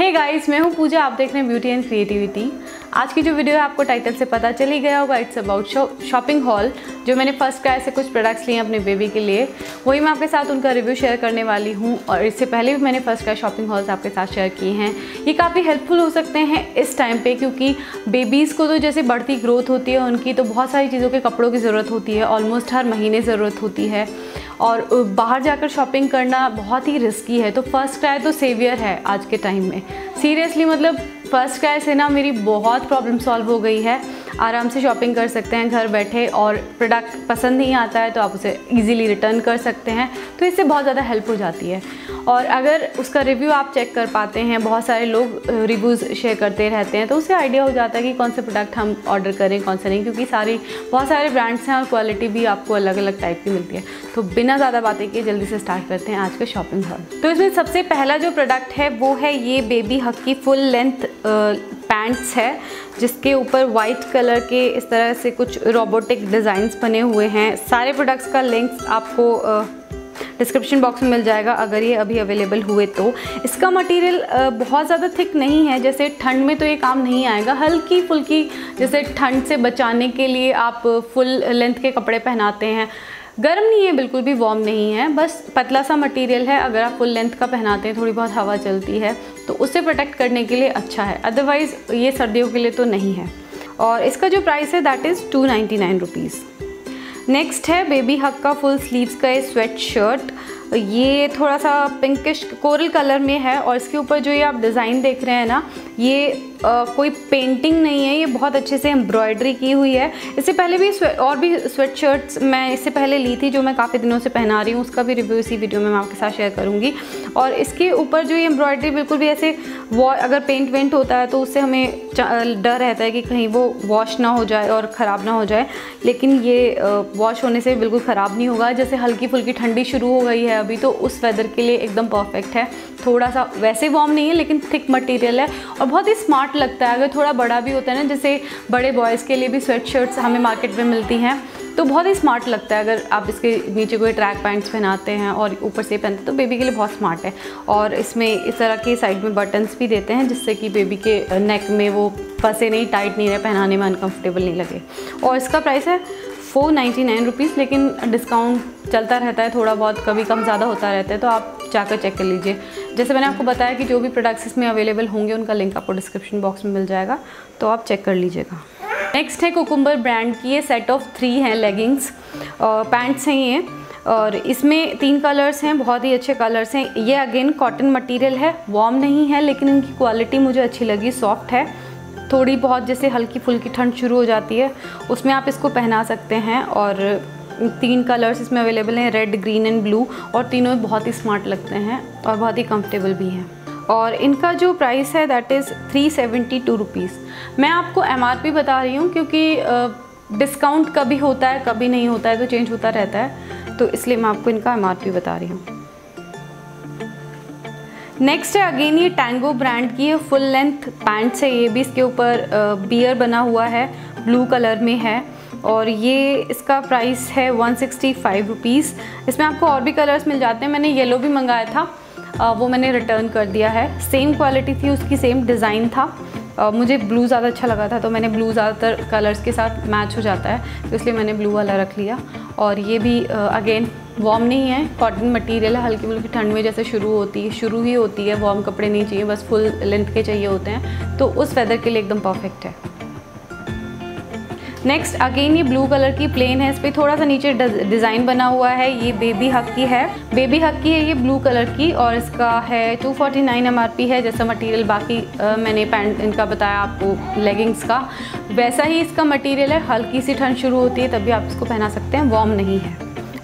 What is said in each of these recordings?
Hey guys मैं हूँ पूजा। आप देख रहे हैं ब्यूटी एंड क्रिएटिविटी आज की जो वीडियो है, आपको टाइटल से पता चल ही गया होगा इट्स अबाउट शॉपिंग हॉल जो मैंने फ़र्स्ट क्राई से कुछ प्रोडक्ट्स लिए अपने बेबी के लिए। वही मैं आपके साथ उनका रिव्यू शेयर करने वाली हूँ, और इससे पहले भी मैंने फ़र्स्ट क्राई शॉपिंग हॉल्स आपके साथ शेयर किए हैं। ये काफ़ी हेल्पफुल हो सकते हैं इस टाइम पर क्योंकि बेबीज़ को तो जैसे बढ़ती ग्रोथ होती है, उनकी तो बहुत सारी चीज़ों के कपड़ों की ज़रूरत होती है ऑलमोस्ट हर महीने ज़रूरत होती है। और, बाहर जाकर शॉपिंग करना बहुत ही रिस्की है तो फ़र्स्ट क्राई तो सेवियर है आज के टाइम में। सीरियसली मतलब फ़र्स्ट क्लास से ना मेरी बहुत प्रॉब्लम सॉल्व हो गई है। आराम से शॉपिंग कर सकते हैं, घर बैठे और प्रोडक्ट पसंद नहीं आता है तो आप उसे इजीली रिटर्न कर सकते हैं। तो इससे बहुत ज़्यादा हेल्प हो जाती है। और अगर उसका रिव्यू आप चेक कर पाते हैं, बहुत सारे लोग रिव्यूज़ शेयर करते रहते हैं तो उससे आइडिया हो जाता है कि कौन से प्रोडक्ट हम ऑर्डर करें, कौन से नहीं, क्योंकि सारी, बहुत सारे ब्रांड्स हैं और क्वालिटी भी आपको अलग अलग टाइप की मिलती है। तो बिना ज़्यादा बातें किए जल्दी से स्टार्ट करते हैं आज का शॉपिंग हॉल तो इसमें सबसे पहला जो प्रोडक्ट है, वो है ये बेबी हक की फुल लेंथ पैंट्स है, जिसके ऊपर वाइट कलर के इस तरह से कुछ रोबोटिक डिज़ाइंस बने हुए हैं। सारे प्रोडक्ट्स का लिंक्स आपको डिस्क्रिप्शन बॉक्स में मिल जाएगा अगर ये अभी अवेलेबल हुए तो। इसका मटेरियल बहुत ज़्यादा थिक नहीं है, जैसे ठंड में तो ये काम नहीं आएगा। हल्की फुल्की, जैसे ठंड से बचाने के लिए आप फुल लेंथ के कपड़े पहनाते हैं। गर्म नहीं है, बिल्कुल भी वार्म नहीं है, बस पतला सा मटेरियल है। अगर आप फुल लेंथ का पहनाते हैं, थोड़ी बहुत हवा चलती है तो उससे प्रोटेक्ट करने के लिए अच्छा है। अदरवाइज़ ये सर्दियों के लिए तो नहीं है। और इसका जो प्राइस है that is two ninety nine rupees next है बेबी हक का फुल स्लीव्स का ये स्वेट शर्ट ये थोड़ा सा पिंकिश कोरल कलर में है और इसके ऊपर जो ये आप डिज़ाइन देख रहे हैं ना, ये कोई पेंटिंग नहीं है, ये बहुत अच्छे से एम्ब्रॉयडरी की हुई है। इससे पहले भी और भी स्वेट शर्ट्स मैं इससे पहले ली थी, जो मैं काफ़ी दिनों से पहना रही हूँ, उसका भी रिव्यू इसी वीडियो में मैं आपके साथ शेयर करूँगी। और इसके ऊपर जो ये एम्ब्रॉयडरी बिल्कुल भी ऐसे वॉ, अगर पेंट वेंट होता है तो उससे हमें डर रहता है कि कहीं वो वॉश ना हो जाए और ख़राब ना हो जाए। लेकिन ये वॉश होने से बिल्कुल ख़राब नहीं होगा। जैसे हल्की फुल्की ठंडी शुरू हो गई है अभी तो उस वेदर के लिए एकदम परफेक्ट है। थोड़ा सा वैसे वार्म नहीं है, लेकिन थिक मटेरियल है। और बहुत ही स्मार्ट लगता है, अगर थोड़ा बड़ा भी होता है ना, जैसे बड़े बॉयज़ के लिए भी स्वेट शर्ट्स हमें मार्केट में मिलती हैं तो बहुत ही स्मार्ट लगता है अगर आप इसके नीचे कोई ट्रैक पैंट्स पहनाते हैं और ऊपर से पहनते हैं तो बेबी के लिए बहुत स्मार्ट है। और इसमें इस तरह के साइड में बटन्स भी देते हैं, जिससे कि बेबी के नेक में वो फंसे नहीं टाइट नहीं रहे, पहनाने में अनकम्फर्टेबल नहीं लगे। और इसका प्राइस है फोर नाइन्टी नाइन रुपीज़ लेकिन डिस्काउंट चलता रहता है, थोड़ा बहुत, कभी कम ज़्यादा होता रहता है तो आप जाकर चेक कर लीजिए। जैसे मैंने आपको बताया कि जो भी प्रोडक्ट्स इसमें अवेलेबल होंगे, उनका लिंक आपको डिस्क्रिप्शन बॉक्स में मिल जाएगा। तो आप चेक कर लीजिएगा। नेक्स्ट है कोकुम्बर ब्रांड की, ये सेट ऑफ़ थ्री हैं लेगिंग्स पैंट्स हैं ये। और इसमें तीन कलर्स हैं, बहुत ही अच्छे कलर्स हैं। ये अगेन कॉटन मटेरियल है वार्म नहीं है, लेकिन इनकी क्वालिटी मुझे अच्छी लगी सॉफ्ट है। थोड़ी बहुत जैसे हल्की फुल्की ठंड शुरू हो जाती है, उसमें आप इसको पहना सकते हैं। और तीन कलर्स इसमें अवेलेबल हैं, रेड, ग्रीन एंड ब्लू, और तीनों बहुत ही स्मार्ट लगते हैं और बहुत ही कंफर्टेबल भी हैं। और इनका जो प्राइस है that is three seventy two rupees मैं आपको एमआरपी बता रही हूँ क्योंकि डिस्काउंट कभी होता है, कभी नहीं होता है तो चेंज होता रहता है। तो इसलिए मैं आपको इनका एमआरपी बता रही हूँ। नेक्स्ट है अगेन ये टैंगो ब्रांड की है फुल लेंथ पैंट्स है। ये भी इसके ऊपर बियर बना हुआ है। ब्लू कलर में है और ये इसका प्राइस है वन सिक्सटी फाइव रुपीज़ इसमें आपको और भी कलर्स मिल जाते हैं। मैंने येलो भी मंगाया था। आ, वो मैंने रिटर्न कर दिया है। सेम क्वालिटी थी उसकी सेम डिज़ाइन था। आ, मुझे ब्लू ज़्यादा अच्छा लगा था तो मैंने ब्लू ज़्यादातर कलर्स के साथ मैच हो जाता है तो इसलिए मैंने ब्लू वाला रख लिया। और ये भी अगेन वार्म नहीं है। कॉटन मटेरियल है हल्की फुल्की ठंड में जैसे शुरू होती है शुरू ही होती है। वार्म कपड़े नहीं चाहिए बस फुल लेंथ के चाहिए होते हैं। तो उस वेदर के लिए एकदम परफेक्ट है। नेक्स्ट अगेन ये ब्लू कलर की प्लेन है। इस पर थोड़ा सा नीचे डिज़ाइन बना हुआ है। ये बेबी हक की है। बेबी हक की है ये ब्लू कलर की और इसका है 249 फोर्टी है जैसा मटेरियल बाकी आ, मैंने पैंट इनका बताया आपको लेगिंग्स का। वैसा ही इसका मटेरियल है। हल्की सी ठंड शुरू होती है तभी आप इसको पहना सकते हैं। वार्म नहीं है।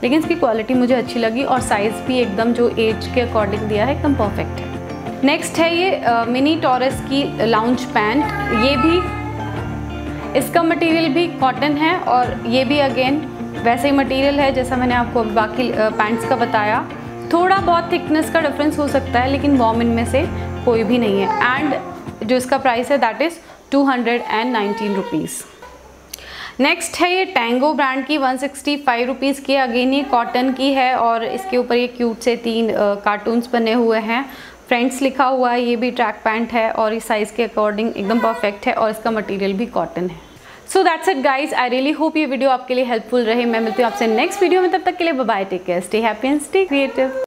लेकिन इसकी क्वालिटी मुझे अच्छी लगी और साइज़ भी एकदम जो एज के अकॉर्डिंग दिया है एकदम परफेक्ट है। नेक्स्ट है ये मिनी टॉरस की लाउंज पैंट ये भी इसका मटेरियल भी कॉटन है और ये भी अगेन वैसे ही मटेरियल है, जैसा मैंने आपको बाकी पैंट्स का बताया। थोड़ा बहुत थिकनेस का डिफरेंस हो सकता है, लेकिन वॉम इनमें से कोई भी नहीं है। एंड जो इसका प्राइस है that is two hundred and nineteen rupees next है ये टैंगो ब्रांड की वन सिक्सटी फाइव रुपीज़ की। अगेन ये कॉटन की है और इसके ऊपर ये क्यूट से तीन कार्टून्स बने हुए हैं। फ्रेंड्स लिखा हुआ है, ये भी ट्रैक पैंट है और इस साइज़ के अकॉर्डिंग एकदम परफेक्ट है और इसका मटेरियल भी कॉटन है। So that's it guys I really hope ये वीडियो आपके लिए हेल्पफुल रहे। मैं मिलती हूँ आपसे नेक्स्ट वीडियो में, तब तक के लिए bye take care stay happy and stay creative